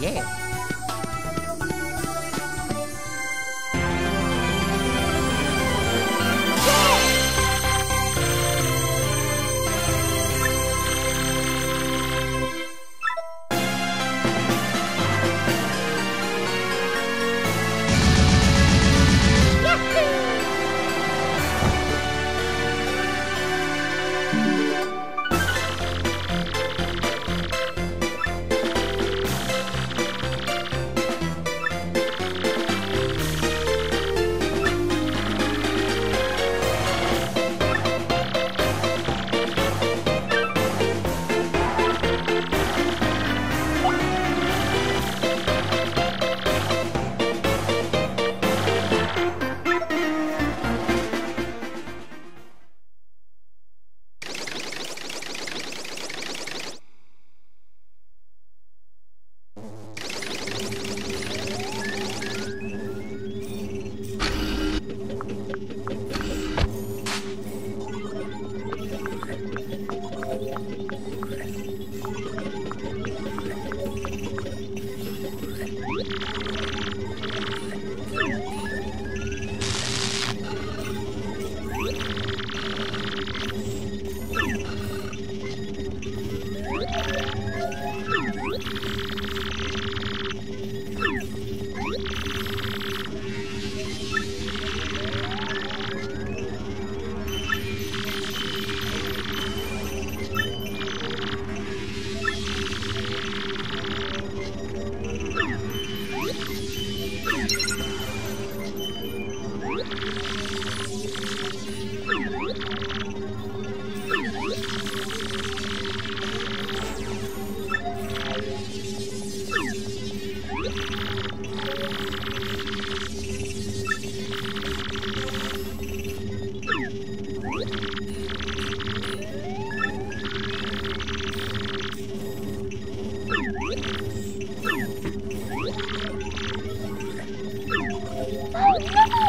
yeah. Oh, no!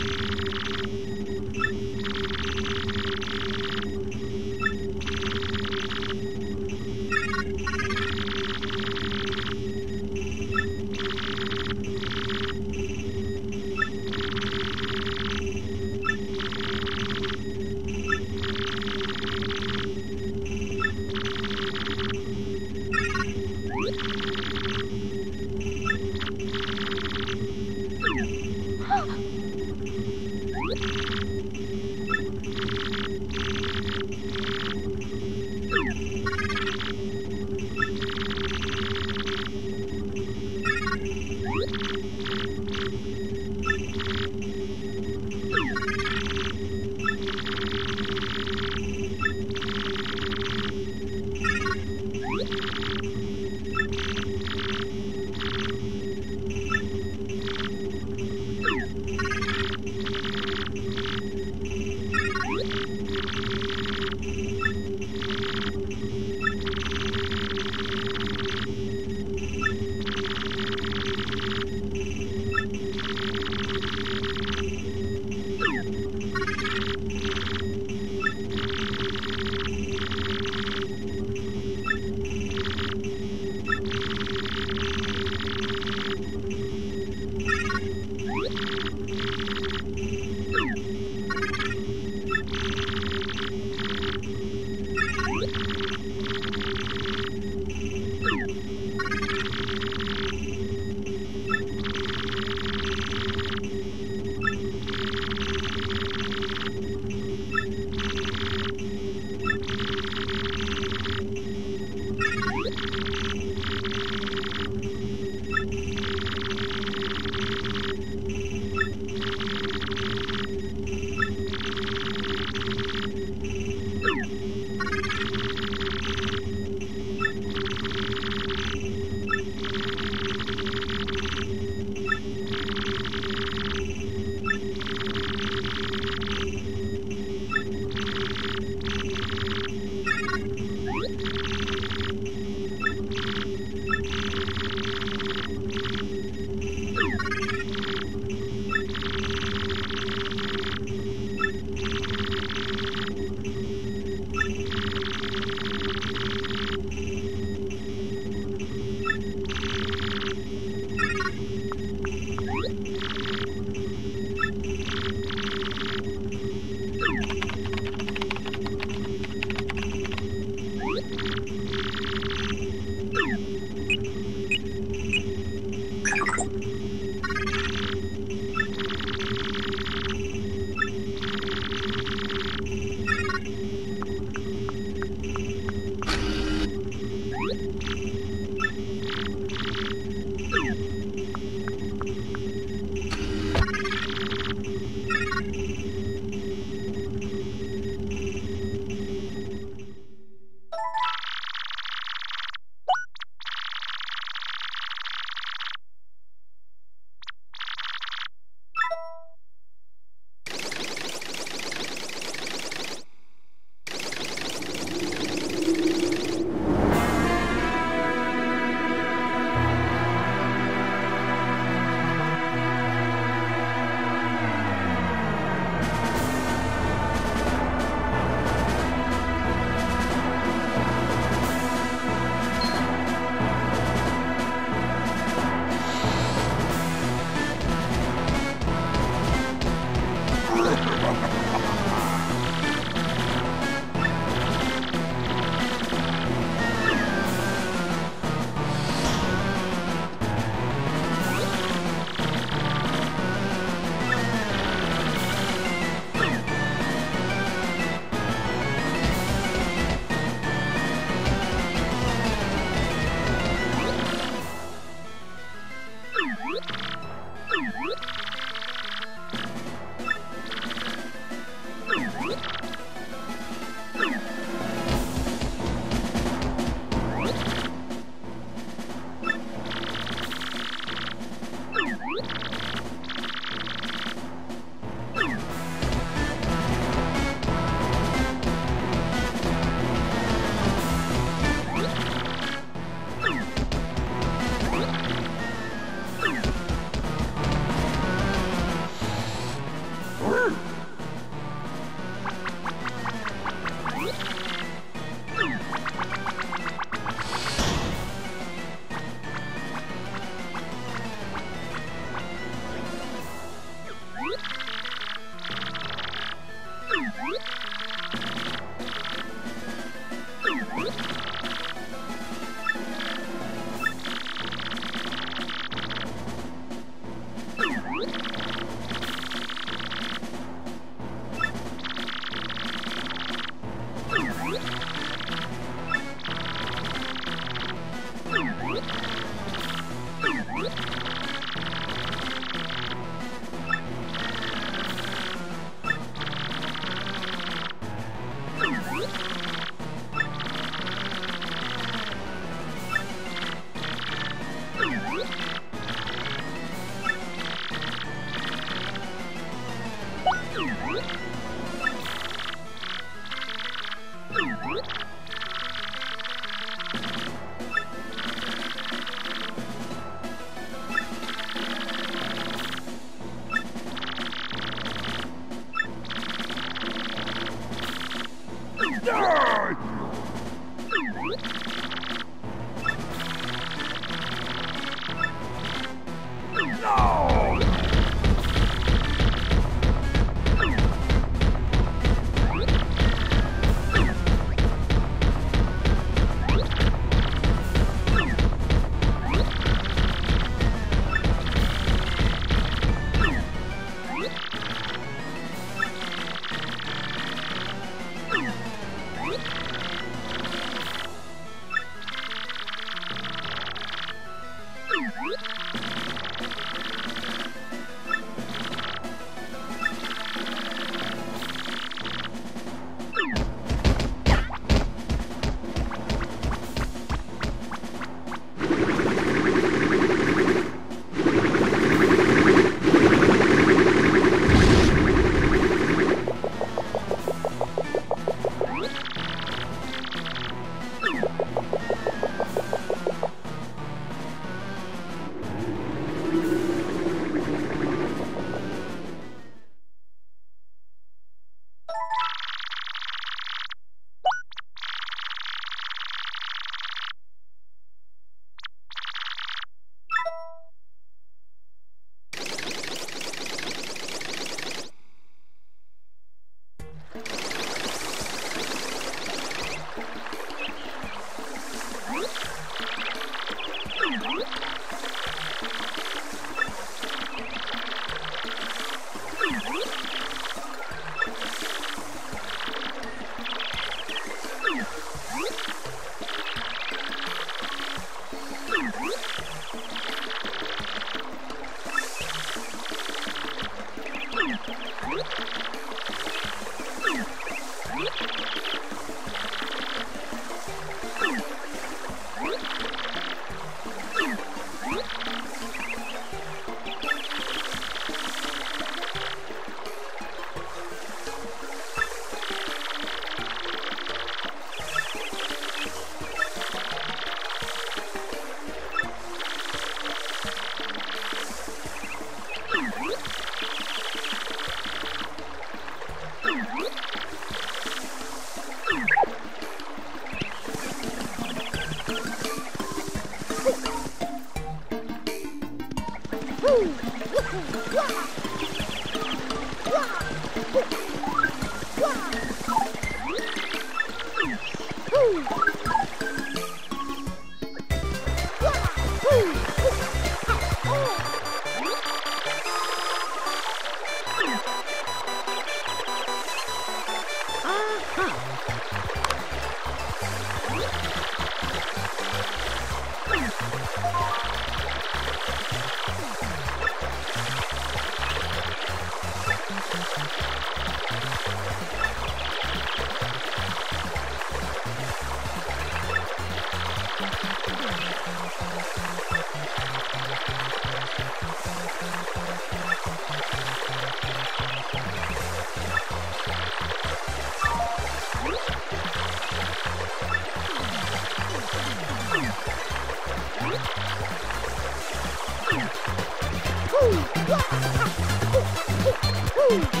Yeah!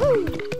Oh.